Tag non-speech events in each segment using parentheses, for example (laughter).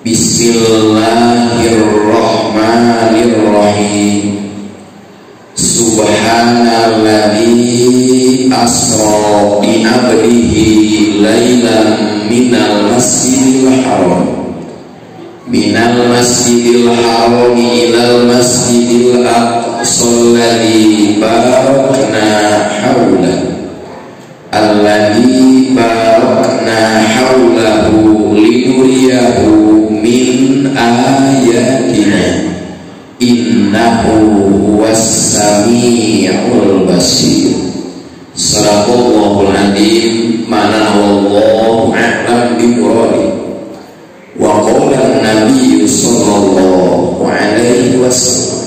Bismillahirrahmanirrahim. Subhanalladzi asra bi 'abdihi lailan minal masjidil haram. Minal masjidil haram ilal masjidil aqsa alladzi barakna haula alladzi barakna haulahu linuriyahu min ayatina. Innahu huwas samiul basir. Sadaqallahul azim mana wallahu a'lam bi muradi wa qala an-nabiy sallallahu alaihi wasallam.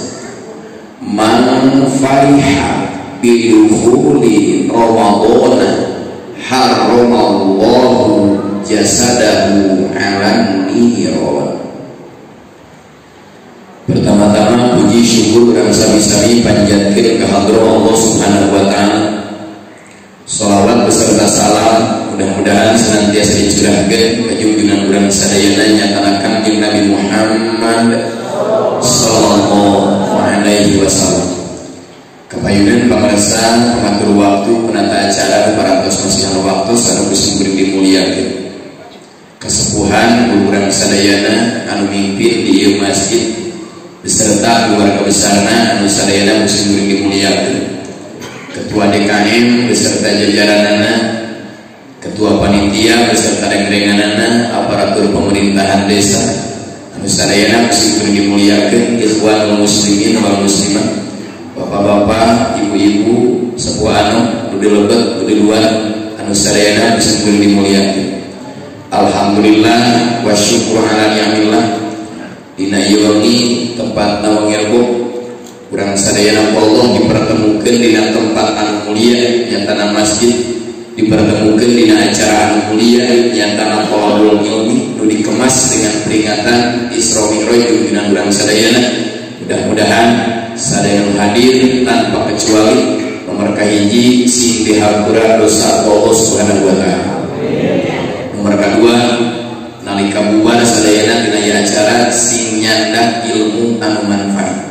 Man fariha bi dukhuli ramadhana haramallahu jasadahu 'alan niran Pertama-tama puji syukur dan sami-sami panjatkan ke hadrat Allah Subhanahu wa taala. Salawat beserta salam mudah-mudahan senantiasa dicurahkan ke junjungan urang sadayana nyatanakan jeung Nabi Muhammad sallallahu alaihi wasallam. Kepayunan pamarasa pengatur waktu penata acara para tos masih waktu sareng Gusti dimuliakeun. Kesepuhan urang sadayana anu mimpin di ieu masjid beserta keluarga besarna anu sadayana muslim dimuliakeun. Ketua DKM beserta jajaranana ketua panitia beserta dengrenganana aparatur pemerintahan desa anu sadayana muslim dimuliakeun ikhwan muslimin wal muslimat bapak-bapak ibu-ibu sepuh anu budi lebet budi luar anu sadayana muslim dimuliakeun Alhamdulillah wa syukur ala ni'amillah Dina yoni tempat nawangilku kurang sadayana Allah dipertemukan dina tempat anu mulia yang tanah masjid. Dipertemukan dina acara anu mulia yang tanah kolabul ilmi nu dikemas dengan peringatan Isra Mi'raj junjungan urang sadayana mudah-mudahan sadayana hadir tanpa kecuali nomor kahiji sing dihapura dosa Allah Subhanahu wa taala nomor kedua nalika bubar sadayana dina acara sing ilmu anu manfaat.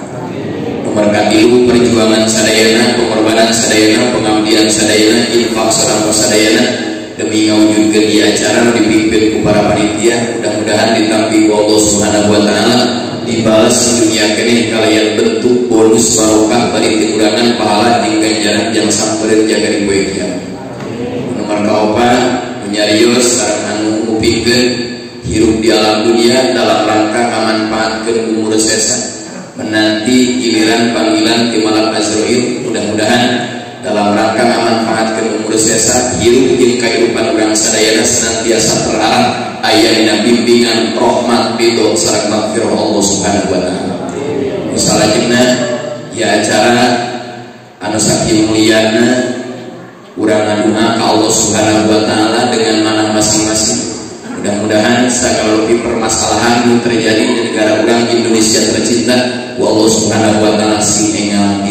Katilu perjuangan sadayana pengorbanan sadayana pengabdian sadayana infak sareng sadayana demi ngawujudkeun di acara dipimpin ku para panitia mudah-mudahan ditampi ku Allah Subhanahu wa taala dibalas dunia kene kalian bentuk bonus barokah bari tikurangan pahala jeung ganjaran yang sampereun jaga di poe nomor kaopat sareng ngupikeun hirup di alam dunia dalam rangka memanfaatkan umur sesa menanti giliran panggilan di malam Azrail mudah-mudahan dalam rangka memanfaatkan umur sesa hirup di kehidupan orang sadayana senantiasa terarah ayat bimbingan rahmat bidul sarang makfirah Allah subhanahu wa ta'ala. Misalnya ya acara anu saking muliana urang ngaduna ka Allah subhanahu wa ta'ala dengan mana masing-masing mudah-mudahan segala lebih permasalahan yang terjadi di negara orang Indonesia tercinta Allah subhanahu wa ta'ala si engal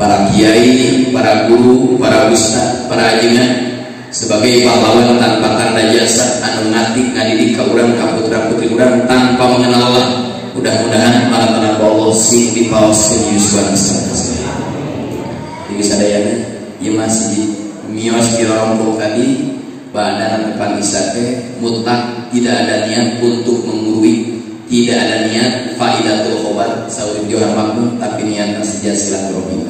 para kiai, para guru, para ustaz, para ajengan sebagai pahlawan tanpa tanda jasa anu ngati ngadidik ka urang ka putra putri urang tanpa mengenal Allah mudah-mudahan para tanah Allah sing di paus kenyusuan jadi sadayana ieu masih mios di rombong tadi pada depan isate mutlak tidak ada niat untuk menggurui. Tidak ada niat faidatul khobar sahur Johan makmum tapi niatnya saja silaturahmi.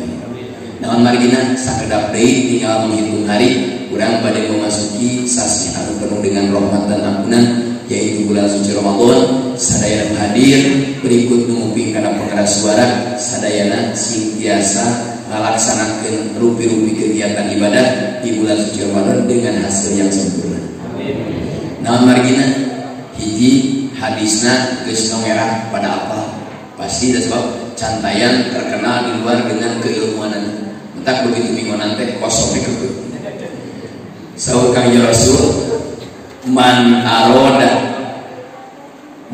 Namun margina sakedap deui tinggal menghitung hari kurang pada memasuki sasi anu penuh dengan rahmat dan ampunan yaitu bulan suci Ramadan. Sadayana hadir berikut menguping karena pengeras suara sadayana sing biasa melaksanakan rupi-rupi kegiatan ibadah di bulan suci Ramadan dengan hasil yang sempurna. Namun margina hiji hadisna geus merah pada apa? Pasti ada sebab cantayan terkenal di luar dengan keilmuanan. Entah begitu minggu nanti kosong itu Sahur kami Rasul Man aroda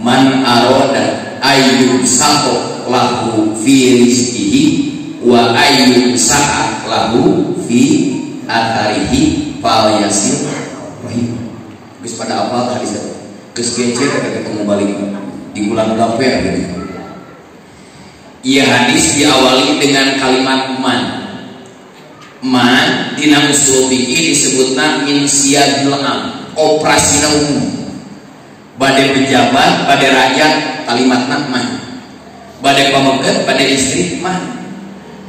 Man aroda Ayyub sako lahu fi Wa ayyub sa'at lahu fi atharihi Fal yasil Wahim Gus pada apa hadis itu. Gus gecer ketemu balik. Di bulan berapa ya Ia hadis diawali dengan kalimat man. Man dina usul fikih disebutna min siagil am. Operasi umum. Badai pejabat badai rakyat kalimat man. Badai pamengket badai istri man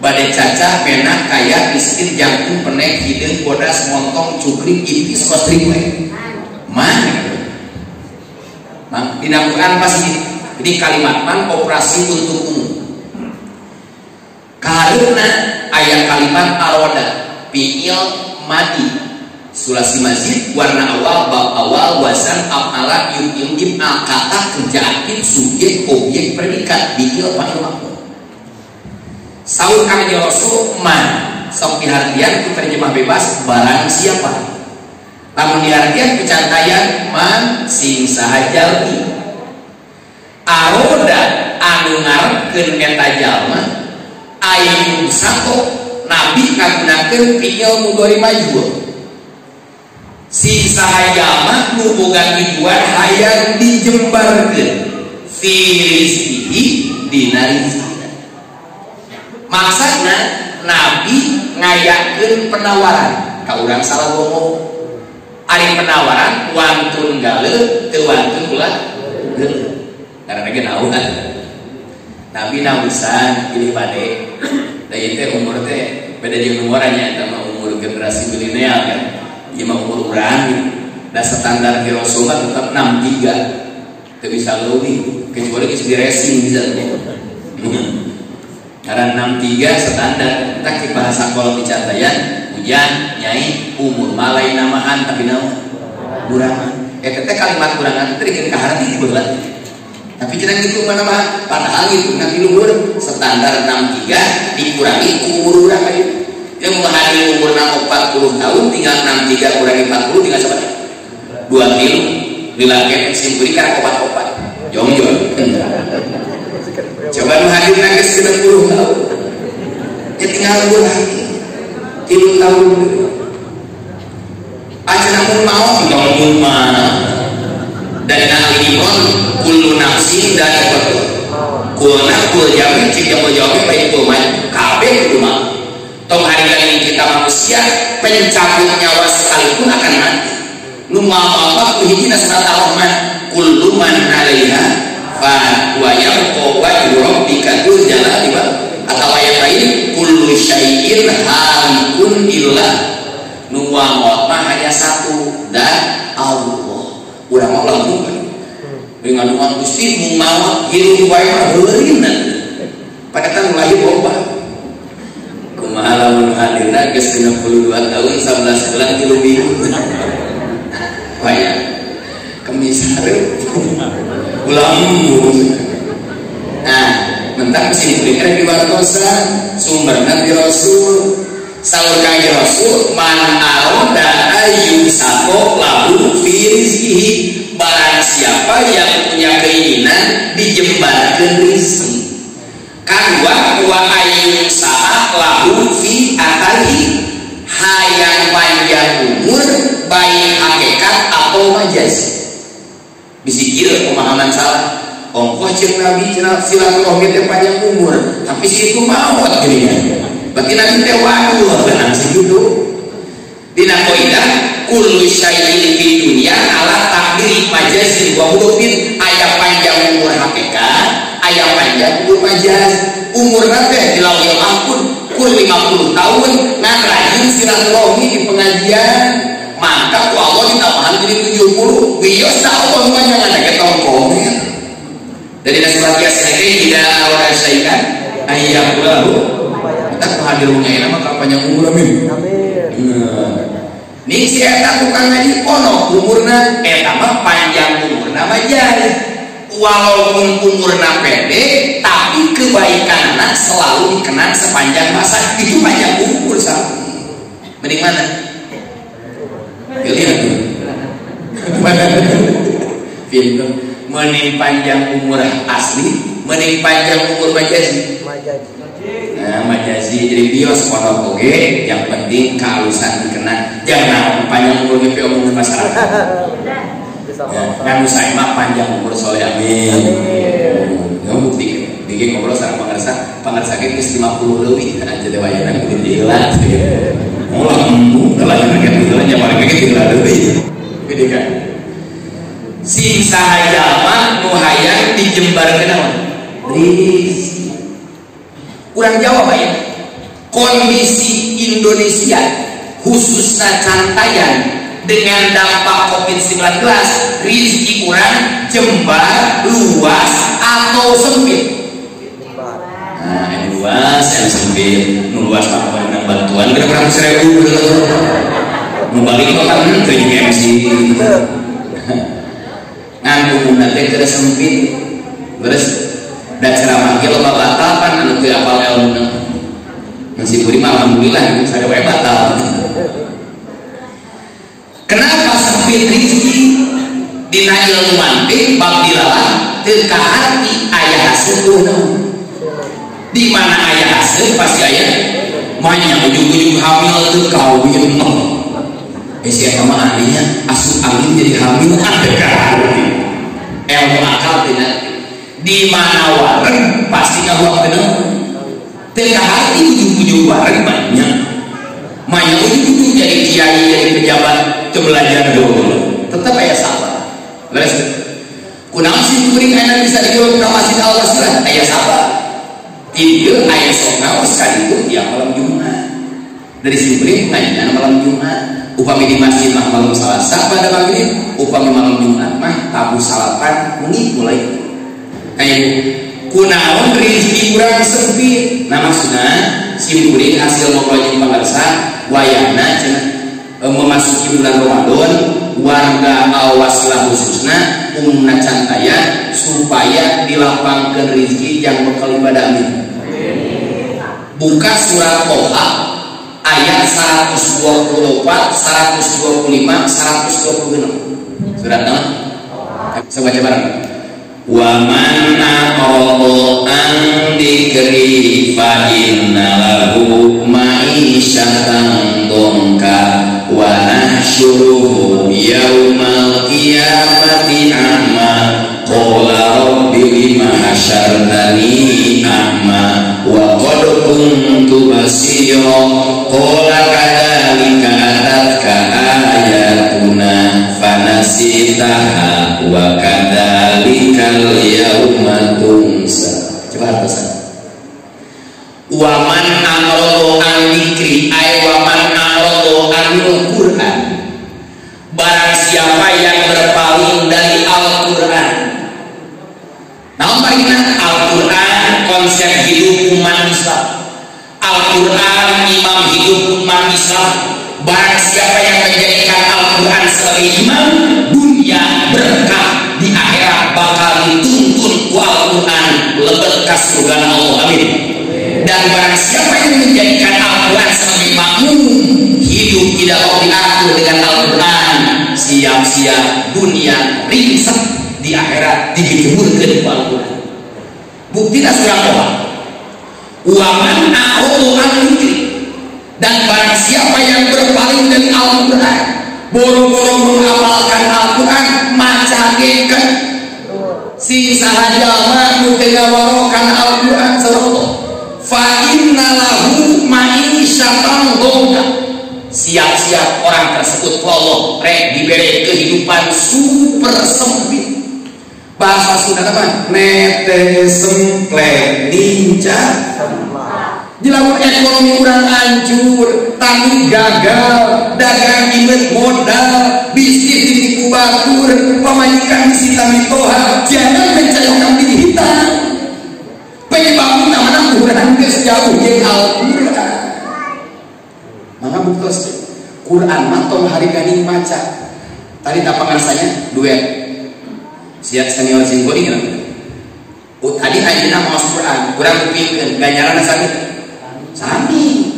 badai caca pena kaya miskin jantung penek hidung bodas montong cukring ipis kotring we man. Man dina Quran pasti jadi kalimat man operasi untuk umum karena ayat kalimat aroda fi'il madi. Sulasi mazid warna awal bab awal wasan af'ala yum yum kata kerja aktif subjek objek predikat fi'il fa'il makmum Saur kami Rasul man sok dihartian terjemah bebas barang siapa? Namun dihartian kecantaian man sing sahajalmi aroda anu ngarepkeun eta jalma ayun satu nabi ngagunakeun fi'il mudhari majhul si sahayama nu boga tujuan hayang dijembarkeun. Fi rizqihi dina rizqina maksana nabi ngayakin penawaran kau orang salah bohong Ari penawaran wantun gale teu wantun ulah geuleuh. Karena ge naon? Nabi nausan pilih pade. Da ieu umur teh beda jeung umur sama umur generasi milenial kan. Ieu mah umur urang. Da standar di Rasul mah 63. Teu bisa leuwih. Kecuali geus di racing bisa. Karena 63 standar tak ke bahasa kalau dicatayan hujan nyai umur malai namahan tapi naon burangan eh teh kalimat burangan teh dikeun ka harti dibelat tapi jangan gitu mana mah padahal itu nanti luhur. Standar 63 dikurangi umur berapa itu yang menghadiri umur 40 tahun tinggal 63 kurangi 40 tinggal siapa? Dua kilo dilakir simpuri karena obat-obat jom jom coba menghadiri lagi 90 tahun ya tinggal umur lagi tilu tahun. Aja namun mau namun mau. Dari Ali Imran kullu nafsin dari waktu kulna kul jawab cik yang jawab baik itu mah kabeh itu mah tong hari ini kita manusia pencabut nyawa sekalipun akan mati. Nu apa ku hiji nasrat ar-rahman. Kullu man 'alaiha fa wa yabqa wajhu rabbika dzul jalali wa atau ayat lain kullu syai'in halikun illa nu maut mah hanya satu dan Allah. Urang mah lamun dengan uang gusti mau hidup wae mah padahal lahir loba kumaha lamun hadirna geus 62 tahun 11 bulan tilu minggu. (laughs) Waya kemis ulang. Nah mentang mesti diberikan di wartosan sumber nabi rasul. Sahur kanji rasul man aroda ayu sako lahu fi rizkihi. Barang siapa yang punya keinginan dijembarkan rizki. Kedua wa ayu saat lahu fi akali hayang panjang umur baik hakikat atau majaz bisikir pemahaman salah. Ongkoh cek nabi silaturahmi teh panjang umur. Tapi situ maut gini berarti nabi teh waduh tenang segitu dina koidah kullu syai'in fi dunia ala takdiri majazin wa hudufin ayat panjang umur hakikat ayat panjang umur majaz umur nanti di lauhil mahfud kul 50 tahun. Ngan rajin silaturahmi di pengajian maka ku Allah ditambahan jadi 70 bios Allah banyak ada ke tongkongnya dari surat yasin ini tidak awal syaitan ayat lahu kita kehadirunnya ini maka panjang umur amin. Nih si eta tukang ngaji ono umurna eta mah panjang umurna mah jadi walaupun umurna pendek tapi kebaikan anak selalu dikenang sepanjang masa. Itu panjang umur sah mending mana pilih aku film mending panjang umur asli mending panjang umur majazi. Nah majazi jadi bios pondok oke yang penting kehalusan dikenang jangan panjang umur GP umur masyarakat kan usai mah panjang umur soleh amin. Ya bukti. Bikin ngobrol sama pengersa. Kita mesti 50 lebih aja deh wayana gitu jelas mulai telah kan gitu aja mereka gitu lah lebih. Gede kan? Sing sahajama nu hayang dijembar kenapa ris. Kurang jawab ya. Kondisi Indonesia khususnya cantayan dengan dampak COVID-19 rizki kurang jembar luas atau sempit nah yang luas yang sempit. Nu luas apa dengan bantuan. Berapa ratus ribu nu balik kok kan ke MC ngan umumna teh kada sempit. Terus dan ceramah ge loba batal kan anu teu apal masih buri alhamdulillah saya wae batal. Kenapa sempit rizki dina ilmu mantik bab dilalah teu ka hati aya hasil di mana ayah hasil pasti ayah banyak ujung-ujung hamil tuh kawin eh siapa mah ahlinya asup angin jadi hamil. Ada kan ilmu akal tidak? Di mana wareng pasti ngawang kenal teka hati ujung-ujung wareng banyak banyak ujung-ujung jadi kiai jadi pejabat itu belajar dulu. Tetap ayah sabar. Leres. Kunang sih kuring enak bisa dijual kunang masjid al wasilah ayah sabar itu ayah kan itu dia malam jumat. Dari simpulin pengajian malam jumat. Upami di masjid mah malam salasa pada maghrib. Upami malam jumat mah tabu salapan mengi mulai. Kayak kunaon rezeki kurang sempit nah maksudnya simpulin hasil ngobrolin pangarsa wayana cina e, memasuki bulan Ramadan warga awaslah khususnya umumna cantaya supaya dilapangkan rezeki yang bekal ibadah amin buka surat Toha ayat 124, 125, 126 surat nama saya baca bareng. Wa man aqrada an dikri fa inna lahu ma'isyatan wa nahsyuruhu yaumal qiyamati amma. Qala rabbi lima hasyartani qur'an barang siapa yang berpaling dari Al-Qur'an Namun Al-Quran konsep hidup umat Islam Al-Quran imam hidup umat Islam Barang siapa yang menjadikan Al-Quran sebagai imam Dunia berkah. Di akhirat bakal dituntun ku Al-Quran Lebet ke Allah Amin. Dan barang siapa yang menjadikan Al-Quran sebagai makmum Hidup tidak mau diatur dengan Al-Quran Siap-siap dunia ringsek di akhirat dijeburkan ku Al-Quran bukti surah Toha waman a'udu al dan barang siapa yang berpaling dari Al-Quran boro-boro mengamalkan Al-Quran maca gekan sing sahaja nu teu ngawarokan Al-Quran sareng fa inna lahu ma'isyatan dongka siap-siap orang tersebut Allah rek diberi kehidupan super sempit bahasa Sunda apa? nete semple ninja. Dilakukan ekonomi kurang hancur tani gagal dagang imet modal bisnis ditipu bakur pemajikan disita mitoha jangan mencari kambing hitam. Penyebabnya mana kurang sejauh yang Al-Quran maka buktos Quran matong hari gani maca tadi tak pengasanya duet siap senior singgo ini Oh, tadi ayeuna mau Quran kurang pikir ganjaran sakit sami?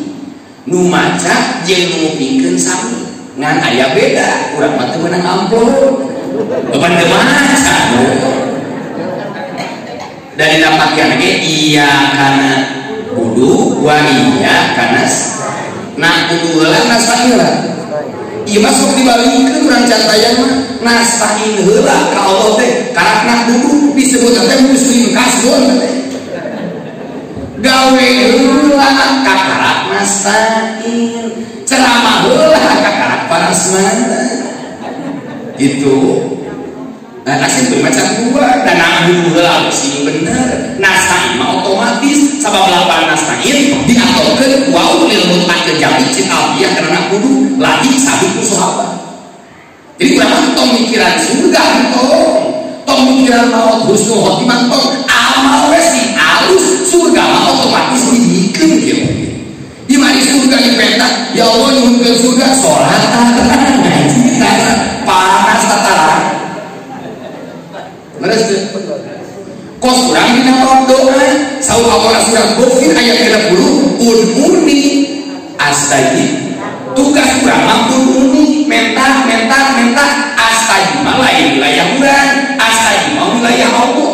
Nu maca jeung nu ngupikeun sami. Ngan aya beda urang mah teu meunang amplop beban teu maca dari dapatkan ge iya kana kudu wa iya kana nah kudu nah saheula Iya masuk dibalikeun urang cantayang mah nasain heula ka Allah teh. Karena kudu disebut teh muslim kasbon teh gawe heula kakarak masain ceramah heula kakarak parasmana itu nah nasi macam dua dan nabi heula sih bener. Nasain mah otomatis sabab lapan nasain diaturkeun wow lil mutlak kejami cin alfiah karena kudu lagi sabit sahabat jadi kurang tong mikiran surga tong tong mikiran maut husnul khotimah tong amal wesi halus surga mah otomatis gitu. Di mana surga di peta ya Allah nyuhun ke surga sholat ngaji panas tatara Beres Kok surang di doa Sau awal surang gofir ayat kira puluh Unmuni Astagi Tugas surang mah unmuni Mentah, mentah, mentah. Astagi mah lain wilayah urang Astagi mah wilayah Allah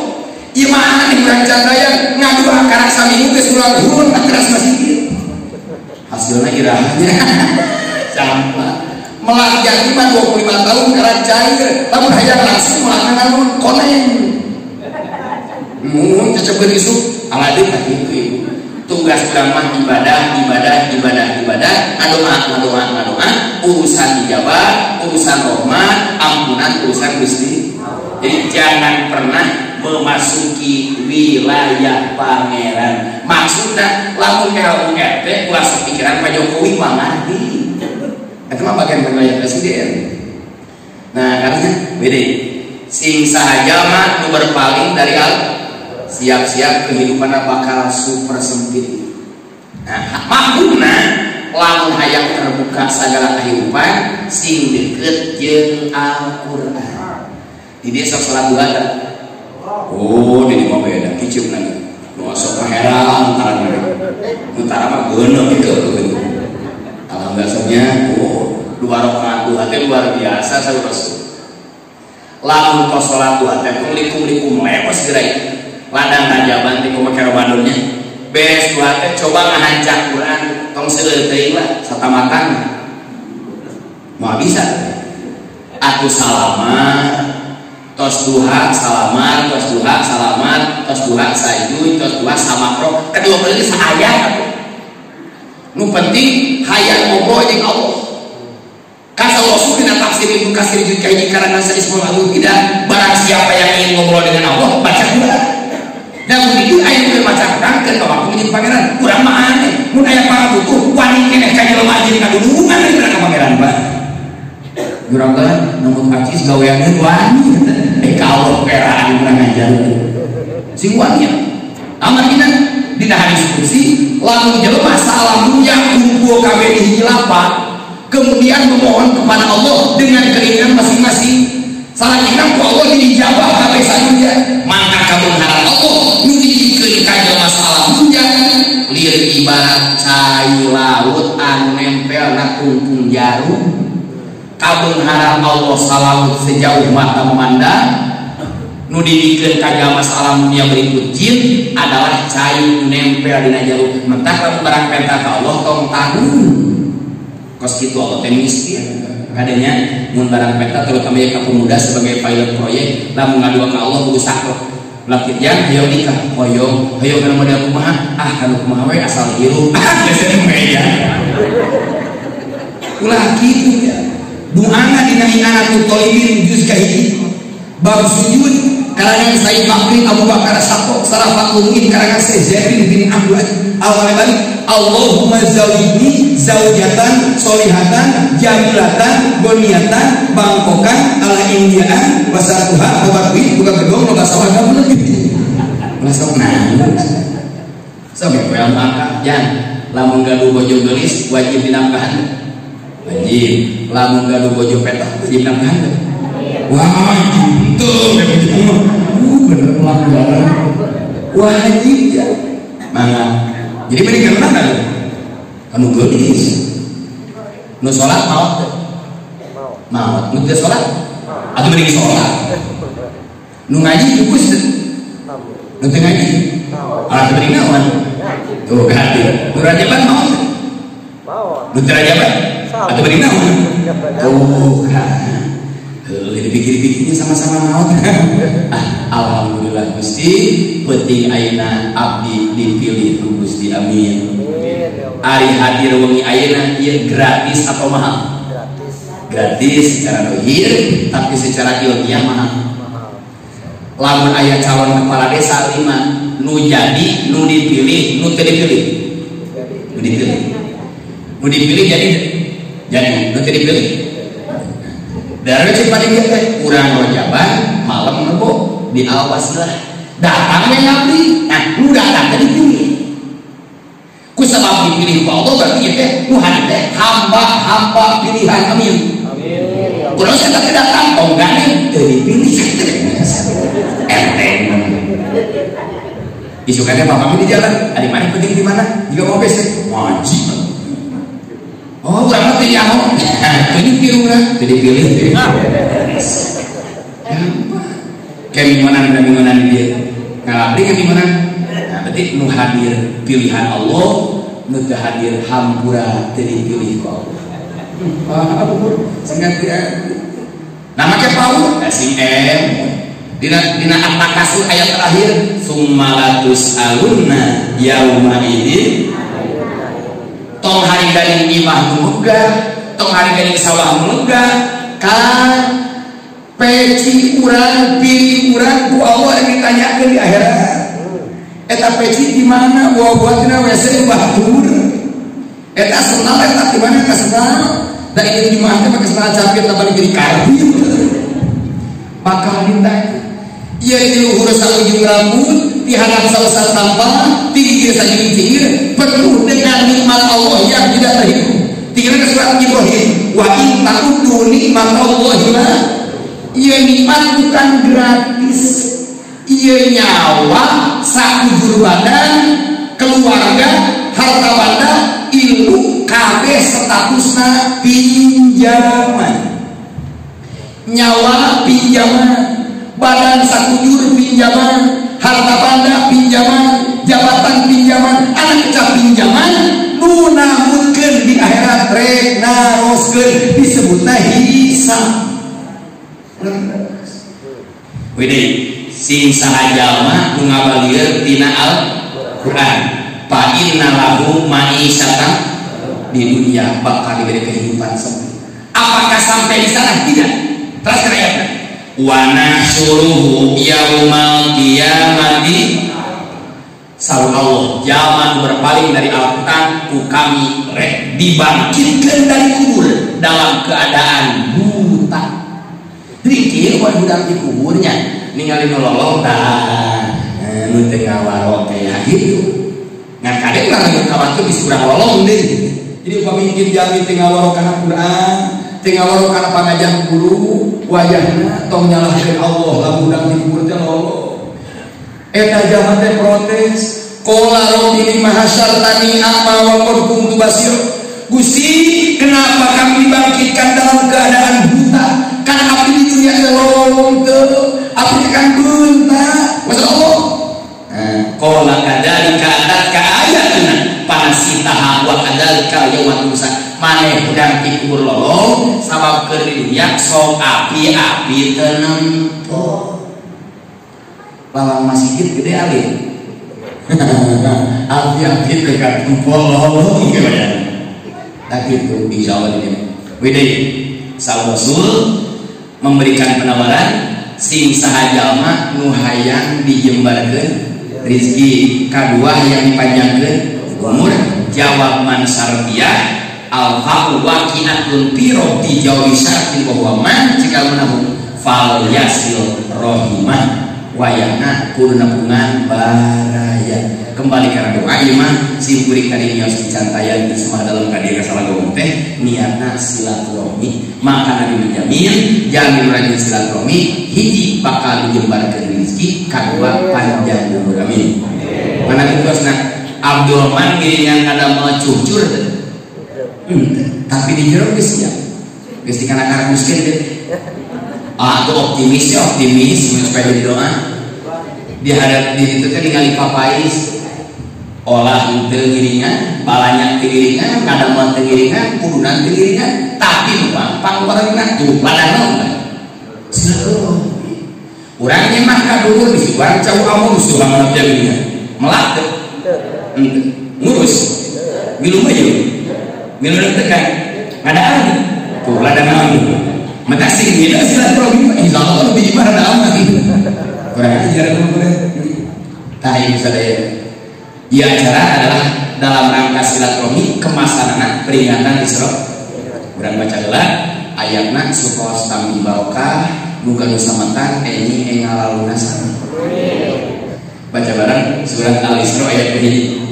Gimana nih kurang candaya ngadu akaran sami ke surat hurun keras masih hasilnya irahnya. (laughs) Sama. Dua puluh lima tahun karena cair tapi hanya langsung melakukan konen mun cecep isu aladin lagi itu tugas drama ibadah ibadah ibadah ibadah. Ngadoa ngadoa ngadoa urusan dijawab urusan rahmat ampunan urusan gusti jadi jangan pernah memasuki wilayah pangeran. Maksudnya lamun LURT ulah pikiran Pak Jokowi mangadi itu mah bagian wilayah presiden. Nah karena beda. Sing sahaja mah berpaling dari al siap-siap kehidupan bakal super sempit. Nah maklumna lamun hayang terbuka segala kehidupan sing deket jeung Al-Qur'an. Di desa salat oh di mau beda kicip lagi. Masuk heran antara utara mah bener gitu gitu alhamdulillahnya oh dua rakaat dua teh luar biasa saya rasul lamun kos sholat dua teh kulikum likum lepos gerai ladang tajaban ti kumaha Ramadannya. Beres dua teh coba ngahancak Quran tong seueur teuing lah satamatan mau bisa aku salaman tos duha salaman tos duha salaman tos duha sayu tos duha samakro kedua kali sahaya nu penting hayat ngobrol jeung Allah. Kata Rasul kena tafsir Ibnu Katsir ini karena saya Ismail tidak. Barang siapa yang ingin ngobrol dengan Allah baca Quran dan begitu ayat baca Quran kan kalau aku menjadi pangeran. Kurang mah aneh mun aya para butuh wani keneh ka jelema jadi kadulungan dari pangeran Pak. Juragan namun kacis gaweannya wani (laughs) eh kalau peraan kurang ajar. Sing wani aman kita dina hari diskusi lalu jelema salamunya kumpul kabeh di lapak kemudian memohon kepada Allah dengan keinginan masing-masing salah kita ku Allah dijawab kabeh salunya maka kamu harap Allah nudikeun ka jelema salamunya lir ibarat cai laut anu nempel na kumpung jarum. Kabun harap Allah salam sejauh mata memandang. Nu dibikeun kagama salam dunia berikut jin adalah cair nempel di najaru mentah kamu barang penta ka Allah tong tahu. Kos kitu Allah teh miskin kadenya mun barang peta terutama ya pemuda sebagai pilot proyek lamun ngadua ka Allah kudu sakro laki yang ayo nikah. Hoyo hoyo kana model kumaha? Ah kana kumaha we asal hirup (laughs) ah geus meja. Ulah kitu ya doana dina anak tu toibin juz kahiji bab sujud kalangan Said Bakri Abu Bakar Sako Sarafat Ulungin kalangan Sezefin bin Abdul awalnya balik Allahumma zawidni zaujatan solihatan jamilatan boniatan bangkokan ala indiaan wasatuha babatwi buka gedung loba sawah bener gitu. Masuk nah Sampai yang maka Jangan. Lamun gaduh bojo gelis Wajib dinamkahan Wajib. Lamun gaduh bojo petak Wajib Wajib Tuh Uh bener pelanggaran Wajib ya Mana Jadi mending karena kan Anu gelis Nu sholat mau Mau. Nu tidak sholat? Atau mending sholat? Nu ngaji cukup Nanti ngaji. Alat beri nawan. Tuh hadir. Nurajaban mau? Mau. Nurajaban? Atau beri nawan? Tuh kan. dipikir-pikirnya sama-sama mau (laughs) ah, Alhamdulillah Gusti. Penting aina abdi dipilih ku Gusti amin. Ari hadir wengi ayeuna ieu gratis atau mahal? Gratis. Gratis secara dohir tapi secara ilmiah mahal lamun ayah calon kepala desa lima nu jadi nu dipilih nu tidak dipilih? Nu dipilih. Nu dipilih jadi jadi nu tidak dipilih dari cepat dia teh kurang wajaban malam nebo di awas lah datang yang ngabdi nah nu datang tadi dipilih. Ku sebab dipilih ku Allah berarti ya teh Tuhan teh hamba hamba pilihan amin. Kurang saya tak datang, enggak nih, dipilih. Enteng isukannya bapak di jalan adik mana penting di mana? Juga mau besek wajib oh tuh ya mau ini pilih lah. Jadi pilih. Kayak minuman dan minuman dia. Ngalapri ke minuman nah berarti nu hadir pilihan Allah nu hadir hampura jadi pilih kau. Allah apa pun sehingga tidak namanya Paul si M. Dina, dina At-Takasur ayat terakhir. Summalatus alunna yauma ini Tong hari ganing imah menegah Tong hari ganing sawah menegah Kan Peci urang, pilih urang Ku Allah yang ditanyakan di akhirat. Eta peci di mana? Buah-buahnya WC batur Eta senal, eta di mana? Eta senal. Dan ini di mana? Pakai senal capit, tapi jadi karbit. Bakal ditanya ia di luhur ujung rambut dihadap salsa tanpa tinggi saja tinggi penuh dengan nikmat Allah yang tidak terhitung. Tinggal ke surat Ibrahim. Wa in ta'uddu nikmat Allah ia nikmat bukan gratis. Ia nyawa sakujur badan keluarga harta benda ilmu kabeh statusna pinjaman. Nyawa pinjaman. Badan sakujur pinjaman harta benda pinjaman jabatan pinjaman anak kecap pinjaman nunamunkan di akhirat rek naroskeun disebutna hisab Widih sing nu ngabalir tina Al-Qur'an. Fa inna lahu ma'isyatan di dunia bakal diberi kehidupan sempurna apakah sampai di sana? Tidak. Terus ayatnya wa nahsyuruhu yaumal qiyamati. Salam Allah zaman berpaling dari Al-Quran ku kami rek dibangkitkan dari kubur dalam keadaan buta. Rikir buat budak di kuburnya ninggalin nololong dah nu tengah kayak gitu. Ngan kadek lah yang kawan tuh bisa lolong deh. Jadi pemimpin jami tengah warok karena Quran tengah warok karena pengajar guru wajahnya tong nyalahkan Allah lamun udang dikubur teh lolo eta zaman teh protes qala rabbi mahasyartani amma wa qad kuntu basir. Gusti kenapa kami dibangkitkan dalam keadaan buta? Kan api di dunia teh lolong teu api kan bunta Masya Allah? Qala kadzalika atatka ayatuna. Panasitaha wa kadzalika yawma tusa maneh udang tikur lolong dunia sok api-api tenempo lawang masjid gede alih (laughs) api-api dekat tempol lolong gimana tapi itu insya Allah ini. Widai Sal memberikan penawaran sing sahajalma nuhayang dijembarkan rizki kedua yang dipanjangkan umur jawab man sarbiyah al haqu waqi'atun fi rabbi huwa man. Jika menahu fal yasil rohimah wayana kudu nabungan baraya. Kembali karena doa iman simpuri kali ini harus dicantayan itu semua dalam kadir salah teh niatna silaturahmi. Maka nabi menjamin jamin rajin silaturahmi hiji bakal dijembarkan rezeki kedua panjang. Umur amin. Mana itu nak Abdul Man yang ada mau cucur hmm, tapi di jero geus ya. Geus dikana karek miskin deh. Ah tuh optimis ya optimis. Supaya jadi doa. Di hadap di itu kan ningali papais. Olah itu giringan balanya giringan kadang mau giringan kudunan giringan. Tapi numpang pangwarangan tuh ladang selalu Orangnya mah kadur di orang jauh amun sudah menabjadinya melak ngurus. Minum aja minum tekan ada apa tuh ladang amu makasih. Ini silaturahmi insya Allah lebih gimana aman kurang ajar tahi saya ya. Acara adalah dalam rangka silaturahmi kemasanana peringatan Isra kurang baca gelar ayatna supaya tambi barokah bukan nusamatan ini engalalunasana baca bareng surat al-isra ayat ini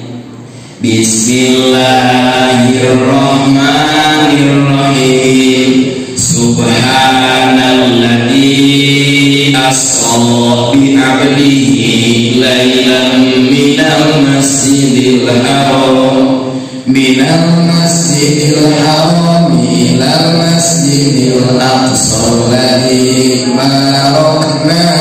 Bismillahirrahmanirrahim. Subhanalladzi asra bi 'abdihi lailan minal masjidil haram. Minal masjidil haram ila masjidil aqsa. Alladzi barakna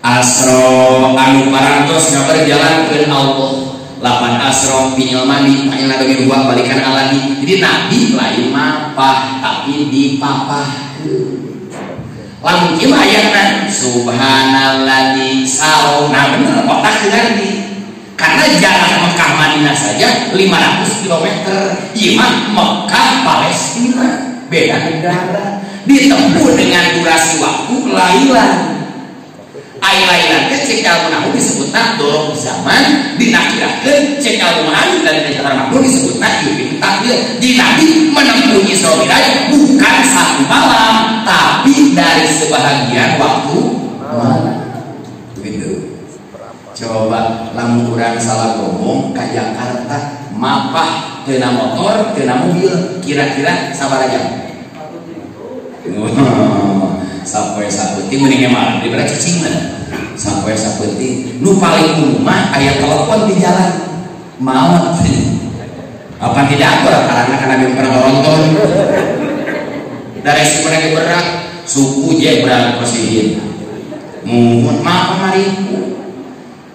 asro anu parantos ngabar jalan? Ke Allah. Lapan asro pinil mandi panjang nabi dua balikan alani jadi nabi lain mapah tapi dipapah lamun kieu ayatna subhanalladzi saro nah bener otak ngerti karena jarak Mekah Madinah saja 500 km iman Mekah Palestina beda negara. Ditempuh dengan durasi waktu lailan Teh cekal menahu disebutna dorong zaman dinakirakeun cekal menahu dari negara makhluk disebutna yubin takdir di Nabi menempuh Isra Mi'raj bukan satu malam tapi dari sebahagian waktu malam. Begitu. Coba lamun urang salah ngomong ke Jakarta mapah kena motor kena mobil kira-kira sabar aja sampai satu tim mending emang daripada cacing mana sampai satu tim. Nu paling rumah ayat telepon di jalan. Mau apa tidak berat karena karena pernah nonton. Dari si mereka berat suku je berat presiden mumun maaf mari.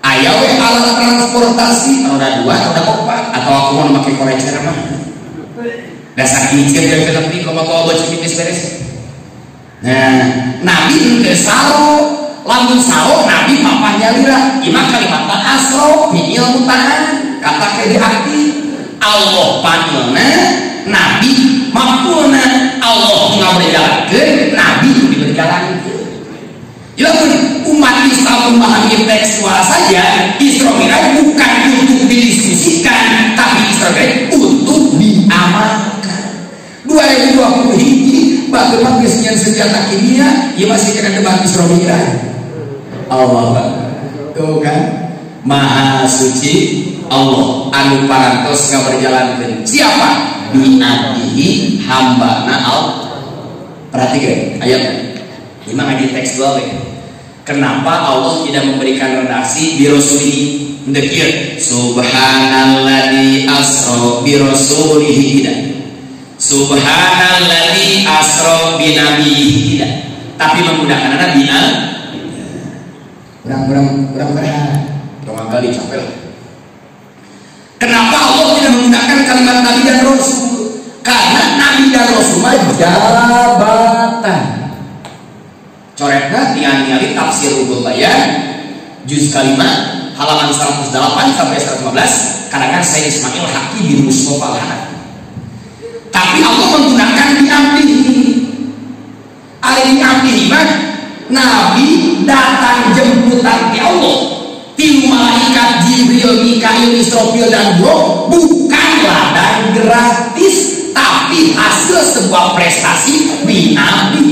Ayah we alat transportasi. Roda dua roda empat. Atau aku mau pakai kolecer mah dasar kicir dari film ini kalau mau baca tipis beres Nah, Nabi ke saro, lamun saro Nabi papanya lira, ima kalimat asro, minil mutahan, kata kede hati, Allah panilna, Nabi mampuna, Allah berjalankan, Nabi diberjalankan. Ya umat Islam memahami tekstual saja, Isra Mi'raj bukan untuk didiskusikan, tapi Isra Mi'raj untuk diamalkan. 2020 hiji bagaimana biasanya senjata kimia ya masih kena debat Isra Mi'raj Allah. Tuh kan? Maha suci Allah. Anu parantos berjalan siapa bi'adihi hamba na'al perhatikan ayat. Lima ngaji teks dua kenapa Allah tidak memberikan redaksi di Rasulihi Dekir Subhanalladzi asro bi rasulihi. tidak Subhanalladzi asro bi nabihi tidak. Tapi menggunakan nabi al kurang kurang kurang kali capek lah. Kenapa Allah tidak menggunakan kalimat Nabi dan Rasul? Karena Nabi dan Rasul jabatan. Coretnya tinggal tafsir Ubul Bayan. Juz kalimat halaman 108 sampai 115 karangan saya Ismail Haki di Mustafa al Tapi Allah menggunakan di ini. Ali di mah Nabi datang jemputan di Allah. Tim malaikat Jibril, Mikail, Israfil dan Bro bukan ladang gratis tapi hasil sebuah prestasi binabi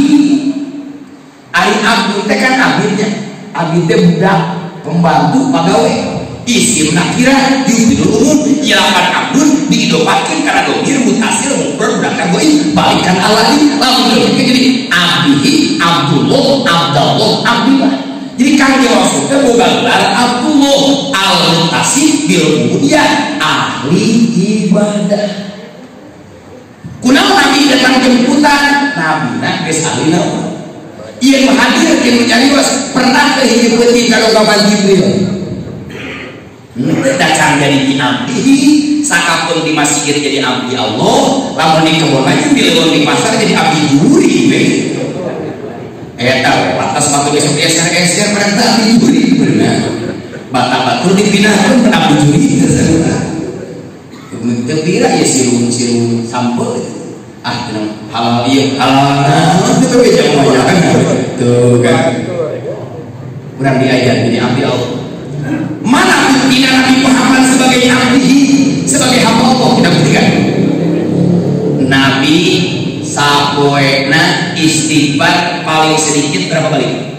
Ari Abdul teh kan abidnya abid teh budak pembantu pegawai isi nakira di umum ilapan abdul diidopatkan karena domir mutasil mukber budak kagoi balikan aladi lalu jadi abdi Abdullah Abdullah Abdullah jadi kaki Rasul itu boga gelar Abdullah al-Mutasif bil ahli ibadah. Kunal Nabi datang jemputan, Nabi nak geus? Ia menghadir yang mencari was pernah ke hidup peti kalau Jibril. Datang dari di abdi, sakapun di masjid jadi abdi Allah, lamun di kebun aja di pasar jadi abdi duri, eta lantas waktu besok geser geser perintah diberi benar. Bata batul dipindahkan pernah bujuri gembira ya sirung sirung sampel ah tenang. Halal iya halal. Itu beda banyak tuh kan? Kurang diajar jadi ambil Allah mana buktinya Nabi Muhammad sebagai abdi sebagai hamba Allah kita buktikan. Nabi sapoena istighfar paling sedikit berapa kali?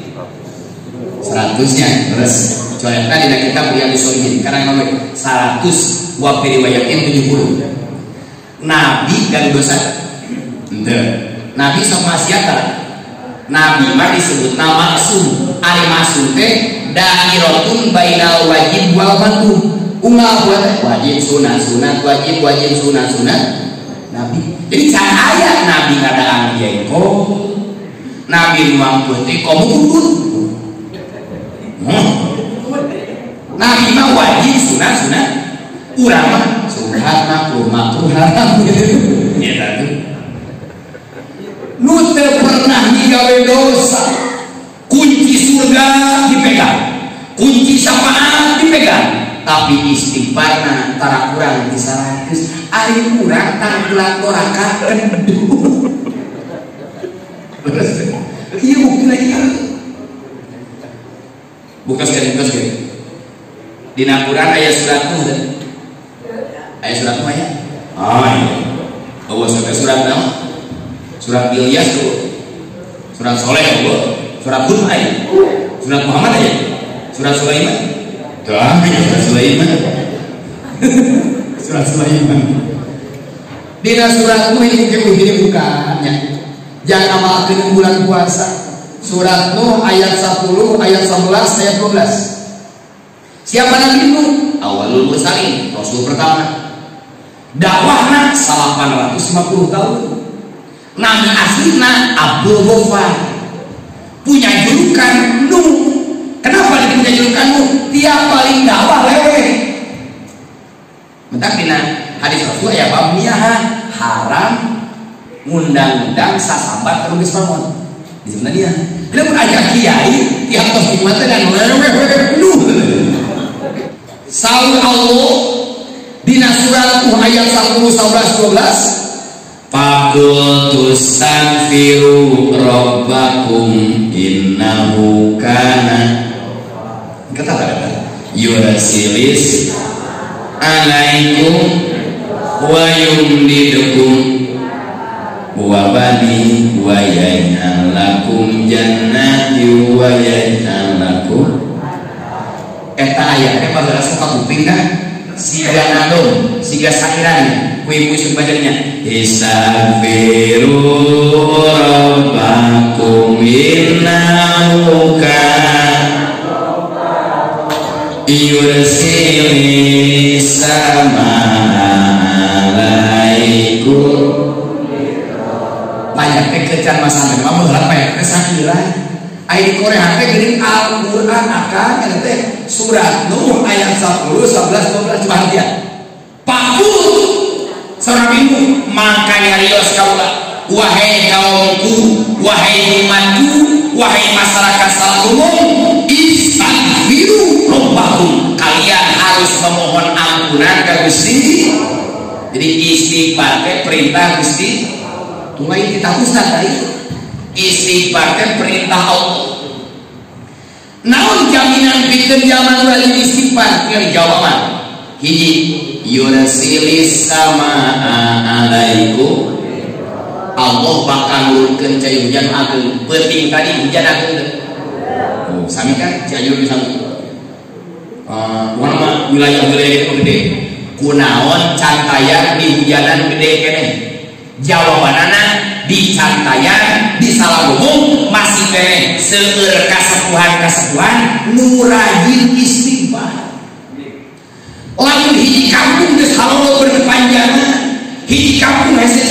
seratusnya terus. Coba tadi kita kitab yang disolihin karena ngomong seratus wa tujuh puluh. Nabi dan dosa Ente. Nabi sok maksiatan Nabi mah disebut nama maksum. Ari maksum teh dairotun bainal wajib wal mandub unggal buat wajib sunat sunat wajib wajib sunat sunat. Nabi. Jadi cahaya Nabi ngadaan yaitu Nabi memang putih kamu pun hmm. Nabi mah wajib sunat sunat. Urang mah sunat makruh makruh haram (laughs) ya tadi nu pernah digawe dosa kunci surga dipegang. Kunci syafaat dipegang. Tapi istighfarna tara kurang di saratus ari kurang tanggulan doraka kendu iya mungkin lagi. Buka sekali buka sekali. Di Quran ayat surat tuh ayat surat tuh ayat ah iya. Oh surat surat nama surat Ilyas tuh surat Soleh Allah surat Hud ayat surat Muhammad ayat surat Sulaiman Doa surat Sulaiman. surat Sulaiman. Dina surat Nuh ini ini bukannya. Jangan amalkan bulan puasa. Surat Nuh ayat 10, ayat 11, ayat 12. Siapa Nabi Nuh? Awalul Mursalin, Rasul pertama. Dakwahna 850 tahun. Nama aslinya Abdul Ghaffar. Punya julukan Nuh Kenapa dipunya julukanmu? Dia paling dakwah lewe. Mentak dina hadis Rasul ya bab niyaha haram ngundang-undang sasambat terus bangun. Di mana dia? Kenapa aja kiai tiap tos mata dan lewe Saul Allah dina surat ayat 10 11 12 Fakultus tanfiru rabbakum innahu kana kata-kata yurasilis alaikum wa yumdidukum wa bani wa yaj'al lakum jannati wa yaj'al lakum. Eta ayatnya pada rasa kuping kan siga nadom siga sakiran kue kue sebagainya istaghfiru rabbakum innahu kana yursilis sama alaikum. Banyak kekejar masalah kamu berapa ya kesakiran Ayat Korea teh geuning Al-Qur'an akan eta surat Nuh ayat 10 11 12 cuma dia. Pakut seorang ibu makanya rios kaula wahai kaumku wahai umatku wahai masyarakat salah umum istaghfiru rabbakum. Kalian harus memohon ampunan ke Gusti. Jadi istighfar perintah Gusti. Tunggu kita ustaz tadi istighfar perintah Allah. Naon jaminan bikin zaman lagi istighfar yang jawaban. Hiji yurasilis sama alaikum. Allah bakal nurunkan cai hujan agung penting tadi hujan agung oh, sami kan cai bisa uh, warna wilayah wilayah itu gede. Kunaon cantayan di hujanan gede kene. Jawabanana di cantayan di salah umum masih kene seueur kasepuhan kasepuhan nurajin istighfar. Lalu hiji kampung geus halolo berkepanjangan hiji kampung hese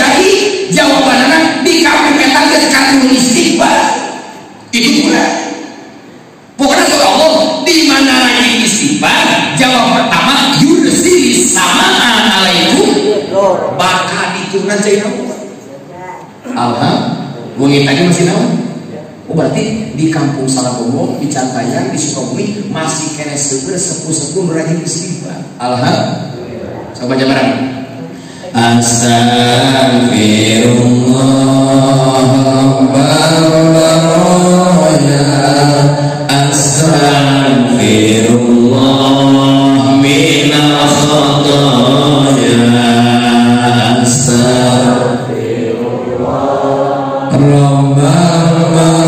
Tadi masih naon? Oh berarti di kampung Salabombo, di Cantayan, di Sukabumi masih kena seger sepuh-sepuh merajin istighfar. Alhamdulillah. Coba jabaran. Astagfirullah Astagfirullah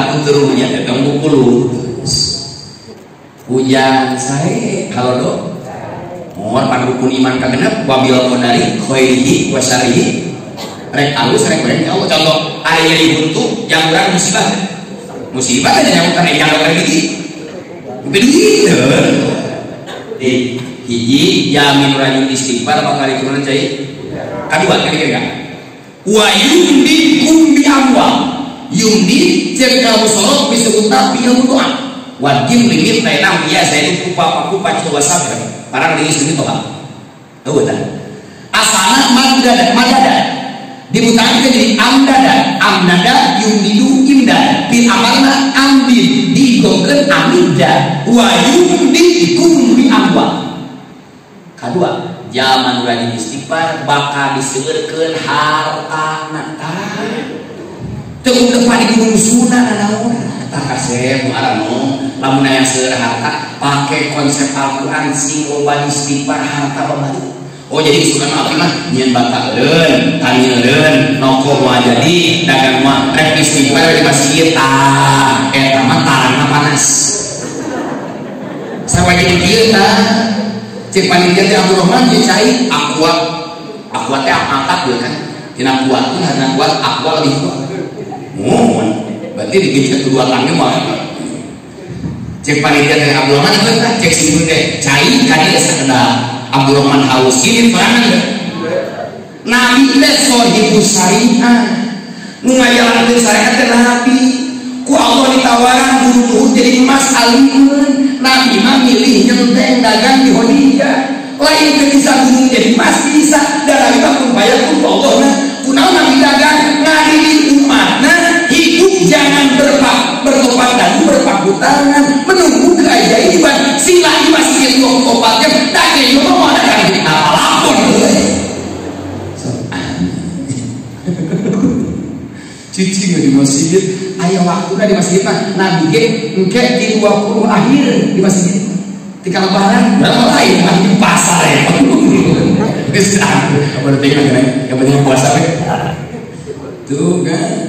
malah pun turunnya datang puluh hujan saya kalau do mohon pada rukun iman kagenap wabil konari khairihi wasarihi rek alus rek bareng Allah contoh ini buntu yang kurang musibah. Musibah kan yang karena yang lagi gigi begitu di hiji yamin rajin istighfar bakal diturunan cai? Kedua kira-kira wa yumdikum bi amwal yumdi cek kalau sorot bisa tapi ilmu doa wajib limit lainam biasa itu kupa kupa itu wasabra parang di istri itu pak tahu tak asana madada madada dibutakan jadi amdada amdada yumdidu imda bin amalna ambil digoken amida wa yumdikum bi amwal kedua zaman udah istighfar bakal disebutkan harta nata teu depan di gunung sunan naon tak kasih muarano lamun aya seueur harta pakai konsep Al-Qur'an sing loba istighfar harta pembantu Oh jadi suka apa mah nyen batak leun, tani leun, noko mau jadi dagang mah rek istighfar di masjid tah eta mah tarangna panas. Sawaji kieu tah cek panitia teh Abdul Rahman dia cai akuat akuat teh angkat kan tina kuat karena kuat akuat lebih kuat mohon berarti digigit kedua tangan mah. Cek panitia teh Abdul Rahman itu kan cek sini teh cai kadi sekedar Abdul Rahman haus ini perangan deh Nabi teh sohibu syariah nu ngajalankeun syariat teh Nabi. Ku Allah ditawaran buru-buru jadi emas alimun Nabi mah milih nyenteng dagang di Hodija lain ke bisa gunung jadi mas bisa. Dan kita pun bayar pun Allah nah kunau Nabi nah Jangan berpak, bertopat berpaku tangan, menunggu keajaiban. Sila dimasukin ke topatnya, tak kayak cuma mau ada kan kita nah, lapor. (laughs) Cici nggak di masjid, ayah waktu di masjid mah nabi ge, engke di dua puluh akhir di masjid. Tika lebaran berapa lain di pasar ya. (laughs) Bisa, apa penting kan? Yang penting puasa kan? Tuh kan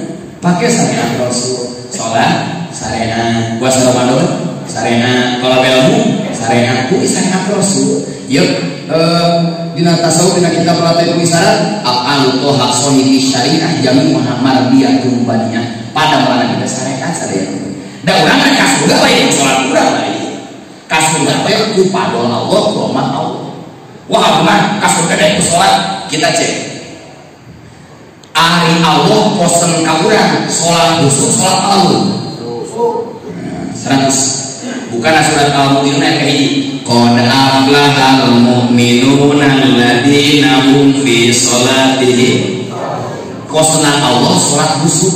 pakai syariat rasul sholat sarena puasa ramadan sarena kalau ilmu sarena kuwi syariat rasul yuk Eh, dina tasawuf dina kitab Ratai Tulisaran akan toha sohibi syariah jamin Muhammad dia tumbanya pada mana kita syariat sadaya da urang kan kasurga bae salat urang bae kasurga bae ku padol Allah rahmat Allah wah mah kasurga da salat kita cek Ari Allah kosong kaburan sholat busuk sholat tahun seratus. Bukan surat al muminun ayat ini qad aflahal mu'minuna alladziina hum fi sholatihim kosna Allah sholat busuk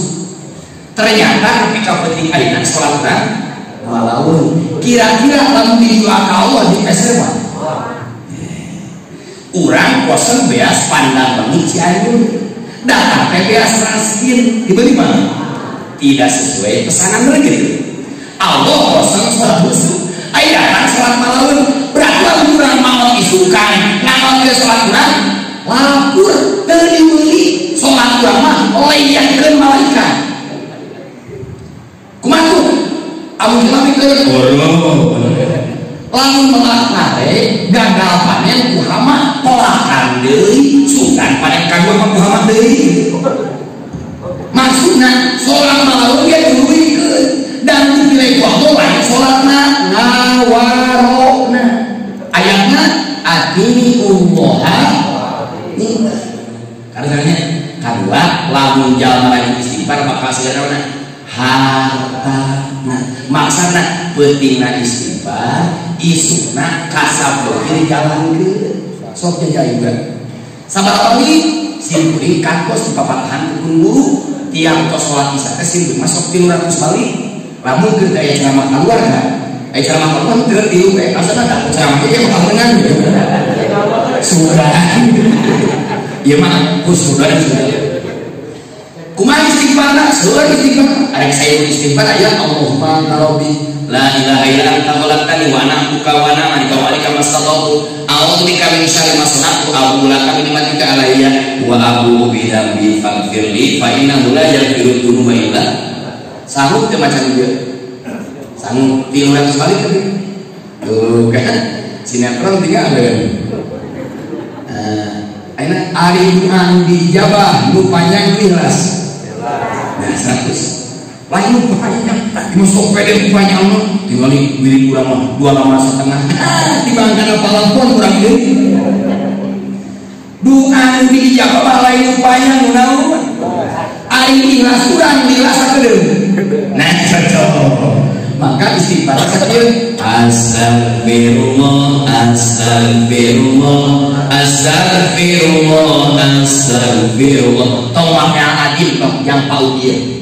ternyata ketika penting ayat sholat kan walau kira-kira lamun di Allah di peserta orang kosong beas pandang bengi cianjur Datang ke beas raskin Dibeli mana? Tidak sesuai pesanan negeri. Allah kosen sholat busuk Ayo datang sholat malam. Berarti lalu kurang mau isukan ngamal ke sholat kurang lapur dari beli sholat kurang mah ke malaikat kumaku abu jelami ke lalu melakare gagal panen kuhama pelakan deui sukan panen Muhammad Muhammad deui. maksudnya salat malam ge ke? Dan nilai waktu lain salatna nawarokna. Ayatnya adini ummaha Karena kedua lamun jalan rajin istighfar maka segala harta nah maksana pentingna istighfar isuna kasablokin jalan ke? Sok jajan juga. Sabar lagi sini kuning kantos di papatahan pun guru tiang tos sholat isya kesin masuk tilu ratus balik lamun gerda yang ceramah keluar kan daya ceramah keluar ke tilu kayak kasar ada ceramah itu yang bangunan gitu surah ya mah oh, kus surah surah kumah istighfar surah istighfar. Ada saya istighfar ya Allah maha robi la ilaha illa anta khalaqtani wa ana amtuka wa ana alika wa a'udzu bika min syarri ma sana'tu a'udzu laka min ni'matika alayya wa a'udzu bi dzambi faghfirli fa innahu la yaghfiru dzunuba illa. Sanggup teh macam dia. Sanggup tilu ratus kali kan tuh kan? Sinetron tiga ada kan? Aina ari di dijabah nu panjang ikhlas. Nah seratus lain panjang masuk pede panjang mah tinggal milik kurang mah dua lama setengah. (laughs) Dibandingkan apa lampun kurang ini? Doa nu dijabah lain panjang naon ari ikhlas kurang ikhlas sakedeung nah (laughs) cocok maka istighfar kecil astagfirullah astagfirullah astagfirullah astagfirullah tong yang adil tong yang paut dia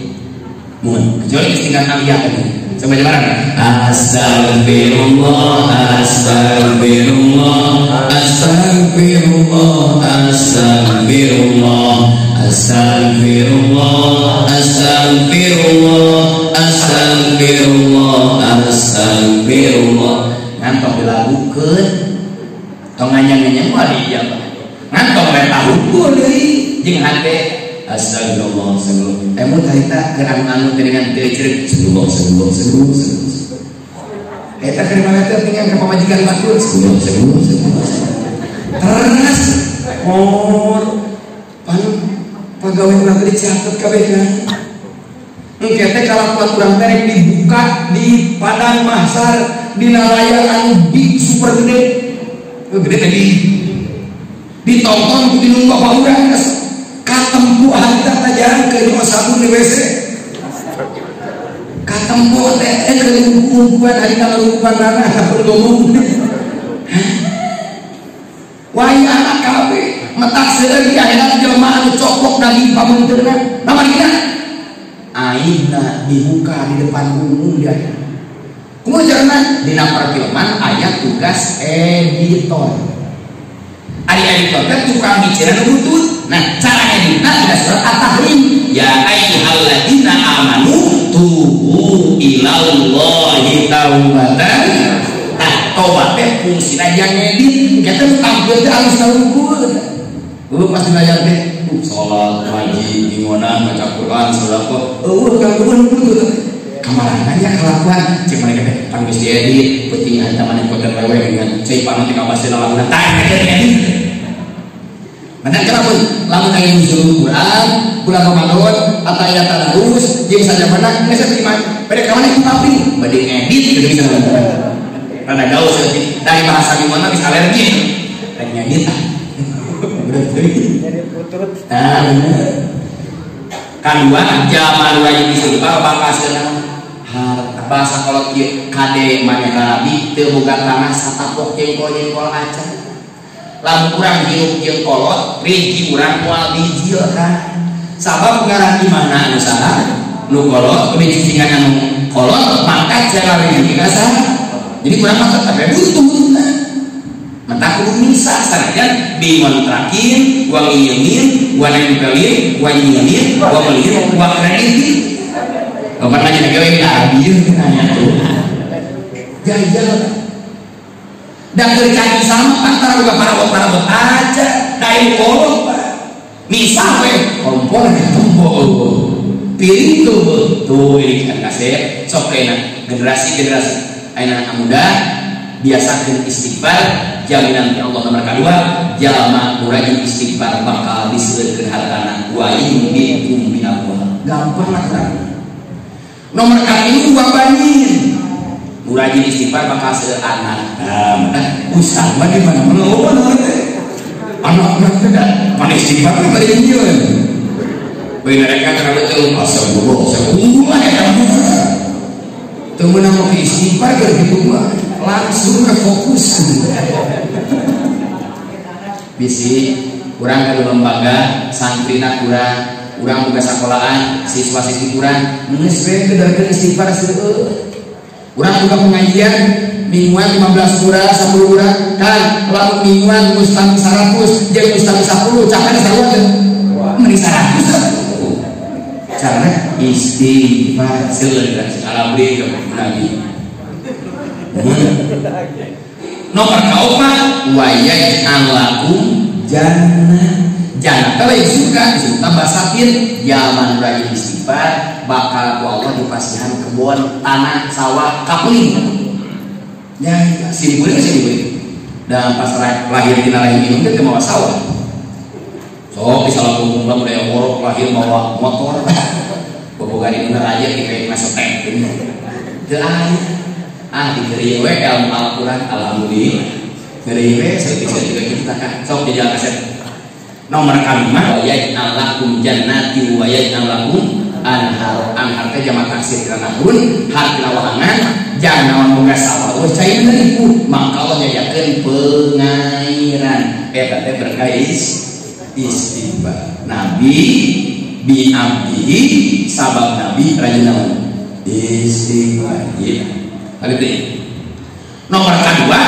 bukan kecuali kesingkat aliyah tadi sampai di mana? Astagfirullah, astagfirullah, astagfirullah, astagfirullah, astagfirullah, astagfirullah, astagfirullah, astagfirullah. Ngantok dilakukan, tong nganyang-nganyang wali ya, ngantok mentah hukum deh, jeng hati astagfirullah astagfirullah emu taita keur anu dengan teu sebelum sebelum sebelum sebelum Eta keur mana teh dengan ka pamajikan batur sebelum sebelum sebelum terus oh pan pegawai teh dicatet kabeh kan? Engke teh kalakuan urang teh dibuka di padang mahsar di nalayan anu big super gede. Gede tadi. Ditonton ku tinung bapak urang katempu harita tajam ke nyawa sabun di WC katempu teh ke lingkungan harita lingkungan tanah tak perlu ngomong. Wahai anak kabe metak seuri di akhirat jelmaan copok daging pamunterna nama kita aina dibuka di depan umum dia. Kemudian di nampar filman ayat tugas editor. Ari editor kan tukang bicara nutut Nah, caranya kita tidak surat at-tahrim. Ya ayyuhalladzina amanu tubu ilallahi taubatan. Nah, tobat teh fungsina yang ngedit. Kita tampil teh harus tahu Dulu pas belajar teh, uh, sholat, ngaji, gimana, baca Quran. Oh, kan bukan butuh. Kemarin aja kelakuan, cek mereka teh, kan mesti edit, penting ada teman yang kotor wewe dengan saya panon tiga pasti lalu nanti edit. Mana kenapa? Lamun yang disuruh Quran, bulan Ramadan, atau ayat terus, jadi saja mana, nggak saya terima. Pada kawan itu tapi, pada ngedit, jadi bisa Karena jauh sih, dari bahasa gimana bisa alergi, dan ngedit Nah, bener. Kedua, zaman wajib disumpah bakal senang bahasa kalau kade maneh nabi teu boga tanah satapok jengkol-jengkol aja. Lamun urang hirup kolot, riji urang moal bijil kan. Sabab ngaran di mana anu saha? Nu kolot biji cingan anu kolot maka cara riji Jadi kurang mah tapi butuh Mata kudu misa sanajan dimontrakin, wa ngiyemin, wa nempelin, wa nyiyemin, wa melin, wa kredit. Kapan nanya gawe abieu nanya tuh. Jajal. Dan sama antara juga para para aja. Dari kolom Misa we kompor tumbol piring tuh tuh ini kan kasih sok generasi generasi. Anak muda biasakan istighfar. Jaminan di Allah nomor kedua jalma kurang istighfar bakal disebutkan hartana wa yumbikum minallah gampang lah kan nomor kali dua banding murajin istighfar bakal seueur anak nah ustaz mah di mana mana oh mana anak-anak tidak mana istighfar mah bari injeun Bayi mereka terlalu betul asal bobo asal bobo ya temen mau istighfar gitu mah langsung ke fokus bisi kurang ke lembaga santri nak kurang kurang buka sekolahan siswa siswi kurang nulis we kedarkan istighfar seueur kurang buka pengajian mingguan 15 kurang 10 kurang kan lalu mingguan mustami 100 jeung mustami 10 cakan sarua teh meni 100 cara istighfar seueur ala beli ke nabi nomor keempat wayai jannah jannah kalau yang suka tambah sapir zaman raya istighfar bakal ku Allah dipasihan kebun tanah sawah kapling. Ya, ya simpulnya simpulnya dan pas lahir di lahir minum itu mau sawah. So bisa lalu kumpulan mulai ngorok lahir bawa motor. (laughs) Bobogan ini aja kayak masuk tank ini ah diberi we ilmu Al-Quran alhamdulillah. We seperti juga kita kan sok jadi aset nomor kalimat wa yaj'al lakum jannati wa yaj'al lakum anhar. Anhar teh jamak taksir karena pun hartina wahangan jangan boga sawah cai ku maka nyadiakeun pengairan. Eta teh berkais istighfar. Nabi bi abdi sabab nabi rajin istighfar ya Hati Nomor kedua,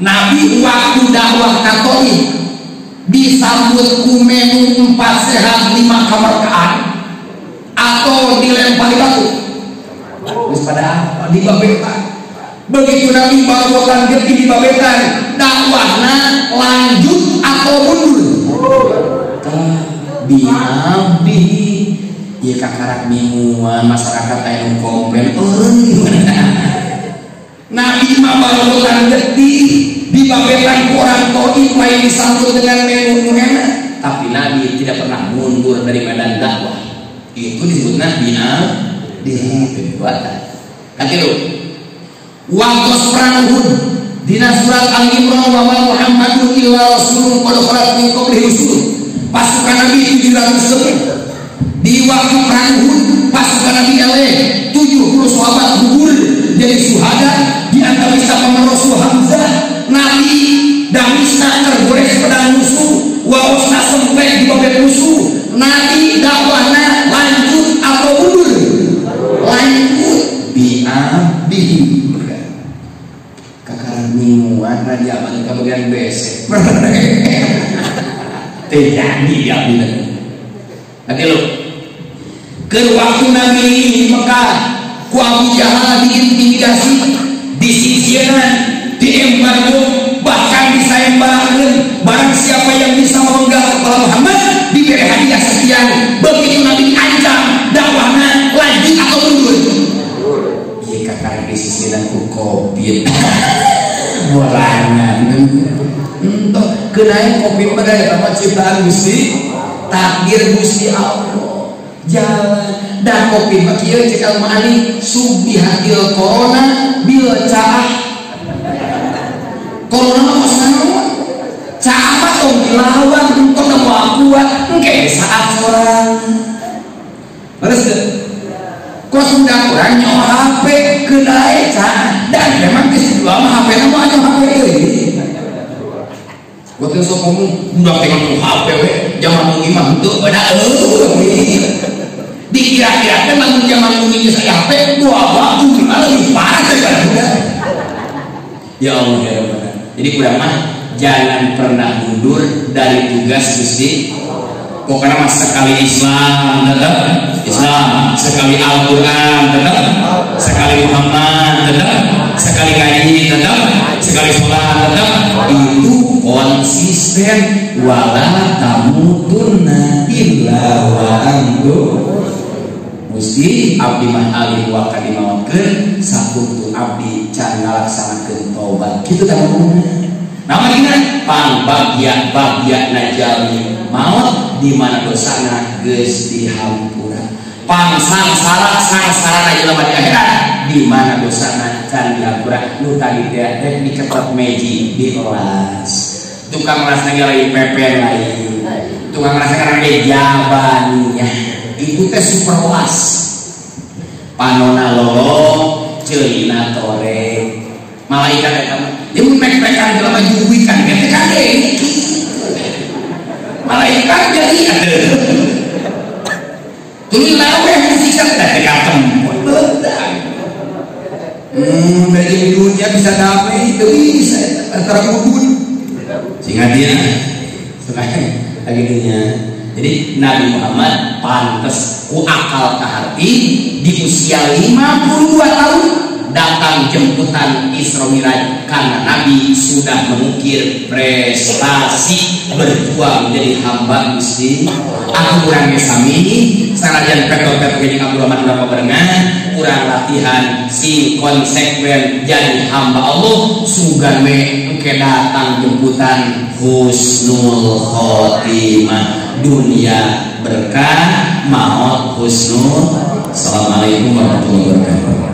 Nabi waktu dakwah Katolik disambut kumenu empat sehat lima kemerkaan atau dilempari batu. Terus pada di babetan. Begitu Nabi bawakan gerti di babetan, dakwahnya lanjut atau mundur. Biabi Iya kakarak bingungan masyarakat yang komplain Nabi mah balutan geti di babetan orang toib lain disambut dengan menu tapi Nabi tidak pernah mundur dari medan dakwah. Itu disebut Nabi di perbuatan nanti lu. Waktu perang Uhud dina surat Al-Imran wa Muhammadun illa rasulun qad khalat min qablihi rusul. Pasukan Nabi 700 lebih. Di waktu perang Uhud pasukan Nabi eleh 70 sahabat gugur jadi suhada di antara siapa Rasul Hamzah Nabi Damisna tergores pedang musuh wawasna sempet di babet musuh Nabi dakwahna lanjut atau mundur? Lanjut. Bi'abdihi. Kakaran mingguan nah dia ke bagian BC terjadi dia bilang lagi (laughs) lo. Ke waktu Nabi Mekah ku Abu Jahal diintimidasi disisiran diembargo bahkan disayembarakan barang siapa yang bisa menggak kepala Muhammad diberi hadiah sekian. Begitu Nabi ancam dakwahnya lanjut atau mundur iya kakak disisiran ku (laughs) covid Mulanya Entah Kenain kopi pada ciptaan Gusti? Takdir Gusti Allah. Jalan Dan kopi Makia cekal mani Subi hadil corona Bila caah Corona mau sana Caah atau dilawan Untuk nemu kuat Oke saat orang Terus kok sudah kurang nyawa HP kedai dan memang di situ lama HP nama aja HP ini waktu sok kamu udah pengen HP zaman mungkin mah untuk pada eh dikira-kira kan namun zaman mungkin saya HP dua waktu gimana lebih parah daripada ya Allah ya Allah jadi kurang mah jangan pernah mundur dari tugas Gusti. Pokoknya mas sekali Islam tetap Islam sekali Al-Quran tetap sekali Muhammad tetap sekali ngaji tetap sekali sholat tetap itu konsisten. Wala tamutunna illa wa Musti abdi mah alim wa kadimawakeun sakutu abdi can ngalaksanakeun taubat. Kitu tah namanya pang bagya bagya najami maut di mana dosana geus dihampura. Pang sangsara sangsara aja lama di akhirat di mana dosana can dihampura. Nu tadi teh diketok meji di kelas tukang rasa lain pepe lain. Tukang rasa lagi jabannya itu teh super was panona lolo celina tore. Malaikat eta dia mek-mekan dalam juwikan kan kade malaikat jadi ada tuli lawe musika teh katem Hmm, dari dunia bisa damai itu bisa. Antara kubun sehingga dia lagi dunia jadi Nabi Muhammad pantas ku akal ke di usia 52 tahun datang jemputan Isra Miraj karena Nabi sudah mengukir prestasi berjuang menjadi hamba Gusti aku kurang sami. Sanajan petot-petot jadi Abdul Rahman berapa barengan kurang latihan si konsekuen jadi hamba Allah. Sugan me datang jemputan husnul khotimah dunia berkah maut husnul. Assalamualaikum warahmatullahi wabarakatuh